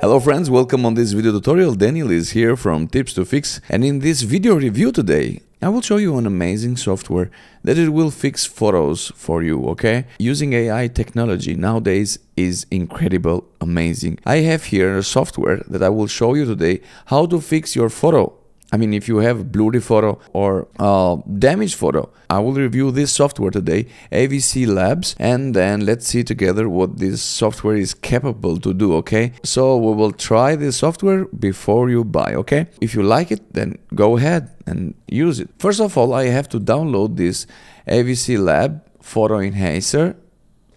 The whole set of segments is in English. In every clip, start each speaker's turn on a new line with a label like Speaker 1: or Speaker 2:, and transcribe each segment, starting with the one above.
Speaker 1: Hello friends, welcome on this video tutorial. Daniel is here from Tips to Fix and in this video review today I will show you an amazing software that it will fix photos for you, okay? Using AI technology nowadays is incredible, amazing. I have here a software that I will show you today how to fix your photo I mean, if you have blurry photo or uh, damaged photo, I will review this software today, AVC Labs, and then let's see together what this software is capable to do, okay? So we will try this software before you buy, okay? If you like it, then go ahead and use it. First of all, I have to download this AVC Lab Photo Enhancer.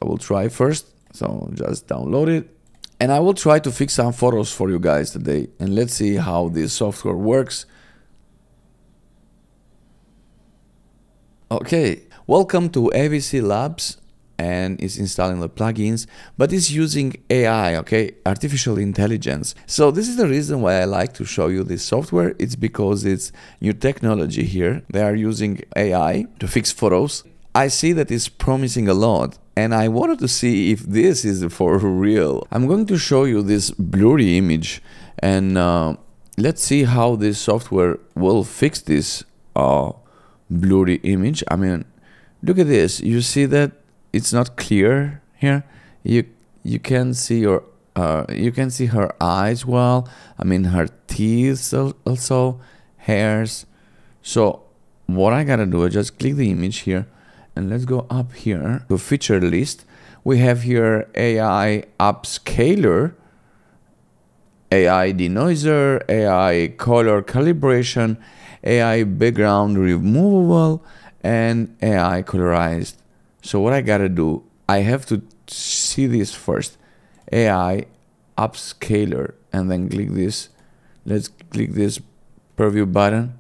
Speaker 1: I will try first, so just download it. And I will try to fix some photos for you guys today. And let's see how this software works Okay, welcome to AVC Labs and it's installing the plugins, but it's using AI, okay, artificial intelligence. So this is the reason why I like to show you this software. It's because it's new technology here. They are using AI to fix photos. I see that it's promising a lot and I wanted to see if this is for real. I'm going to show you this blurry image and uh, let's see how this software will fix this uh, blurry image. I mean, look at this. You see that it's not clear here. You you can see your uh, you can see her eyes well. I mean, her teeth also, hairs. So what I gotta do is just click the image here, and let's go up here to feature list. We have here AI upscaler. AI denoiser, AI color calibration, AI background removable, and AI colorized. So what I gotta do, I have to see this first. AI upscaler and then click this. Let's click this preview button.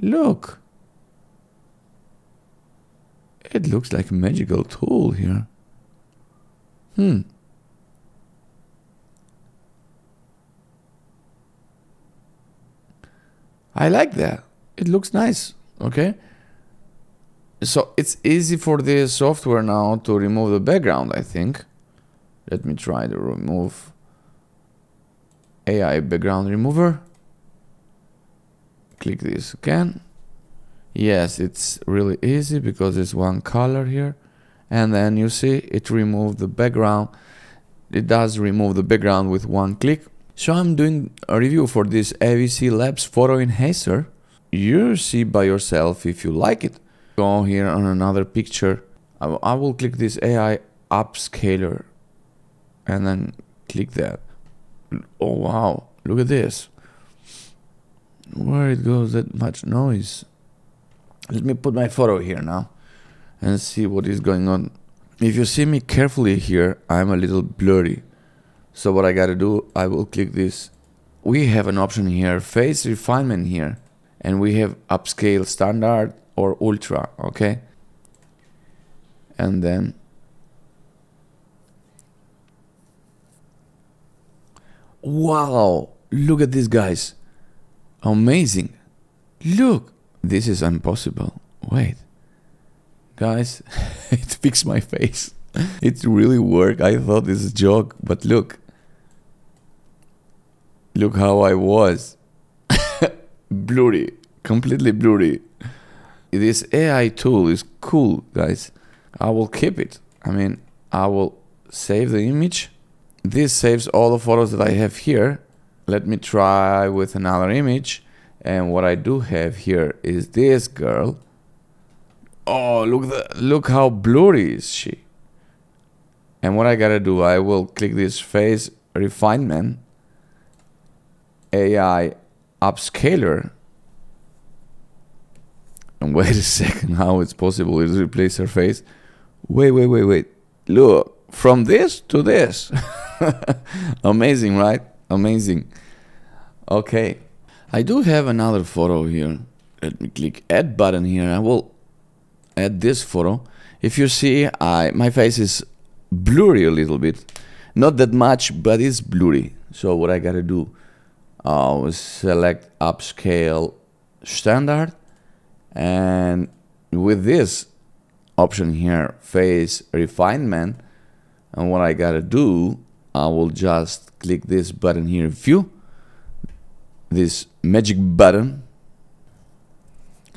Speaker 1: Look. It looks like a magical tool here. Hmm. I like that. It looks nice. Okay. So it's easy for the software now to remove the background, I think. Let me try to remove AI background remover. Click this again. Yes, it's really easy because it's one color here. And then you see it removed the background. It does remove the background with one click. So I'm doing a review for this AVC Labs Photo Enhancer. You see by yourself if you like it. Go here on another picture. I will click this AI upscaler and then click that. Oh wow, look at this. Where it goes that much noise. Let me put my photo here now and see what is going on. If you see me carefully here, I'm a little blurry. So what I gotta do, I will click this. We have an option here, face refinement here. And we have upscale standard or ultra, okay? And then Wow, look at these guys. Amazing. Look, this is impossible. Wait. Guys, it fixed my face. it really worked. I thought this is a joke, but look. Look how I was. blurry. Completely blurry. This AI tool is cool, guys. I will keep it. I mean, I will save the image. This saves all the photos that I have here. Let me try with another image. And what I do have here is this girl. Oh, look the, look how blurry is she. And what I gotta do, I will click this face refinement AI upscaler. And wait a second, how it's possible to replace her face? Wait, wait, wait, wait. Look, from this to this. Amazing, right? Amazing. Okay. I do have another photo here. Let me click add button here. I will add this photo. If you see, I my face is blurry a little bit. Not that much, but it's blurry. So what I gotta do, uh, select upscale standard and with this option here face refinement and what I gotta do I will just click this button here view this magic button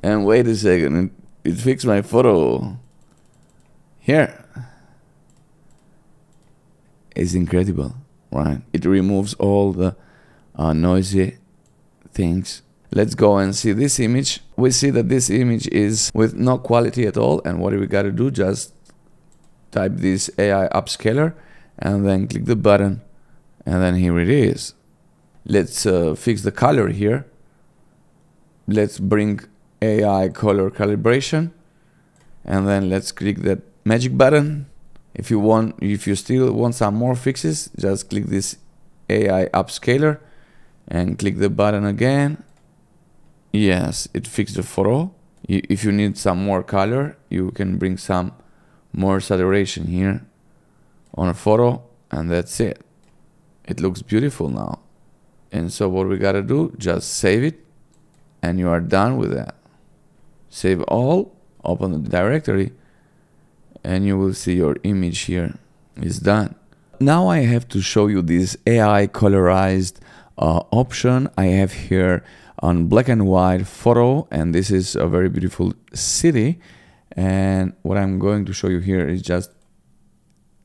Speaker 1: and wait a second it, it fixed my photo here it's incredible right? It removes all the uh, noisy things. Let's go and see this image. We see that this image is with no quality at all and what do we got to do? Just type this AI upscaler and then click the button and then here it is. Let's uh, fix the color here. Let's bring AI color calibration and then let's click that magic button if you want if you still want some more fixes just click this AI upscaler and click the button again. Yes it fixed the photo if you need some more color you can bring some more saturation here on a photo and that's it. It looks beautiful now. And so what we gotta do just save it and you are done with that. Save all open the directory and you will see your image here. Is done. Now I have to show you this AI colorized uh, option I have here on black and white photo and this is a very beautiful city. And what I'm going to show you here is just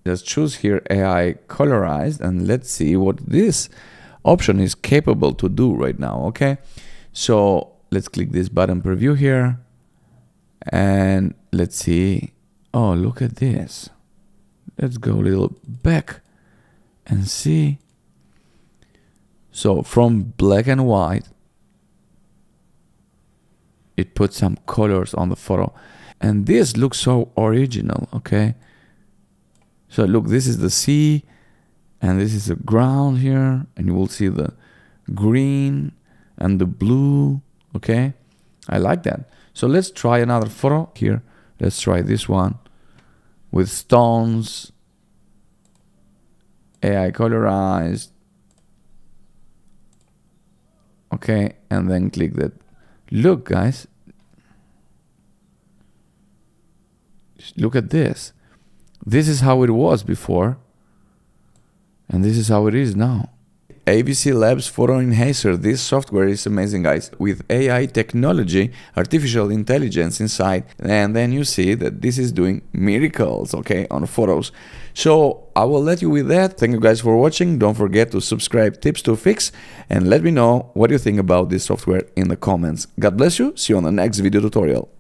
Speaker 1: just choose here AI colorized and let's see what this option is capable to do right now okay? So let's click this button preview here and let's see oh look at this. Let's go a little back and see. So from black and white it puts some colors on the photo. And this looks so original okay? So look this is the sea and this is the ground here and you will see the green and the blue okay? I like that. So let's try another photo here. Let's try this one with stones AI colorized okay and then click that. Look guys. Look at this. This is how it was before and this is how it is now AVC Labs Photo Enhancer. This software is amazing, guys. With AI technology, artificial intelligence inside, and then you see that this is doing miracles, okay, on photos. So I will let you with that. Thank you guys for watching. Don't forget to subscribe Tips to Fix and let me know what you think about this software in the comments. God bless you. See you on the next video tutorial.